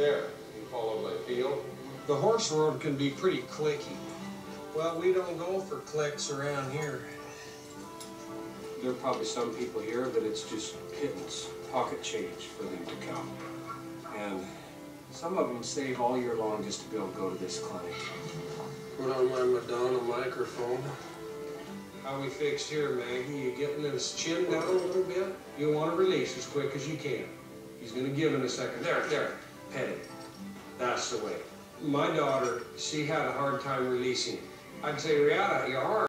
There, you follow my feel? The horse road can be pretty cliquey. Well, we don't go for cliques around here. There are probably some people here that it's just pittance, pocket change for them to come. And some of them save all year long just to be able to go to this clinic. Put on my Madonna microphone. How we fixed here, Maggie? You getting his chin down a little bit? You want to release as quick as you can. He's gonna give in a second. There, there, it. That's the way. My daughter, she had a hard time releasing. I'd say, Reata, you're hard.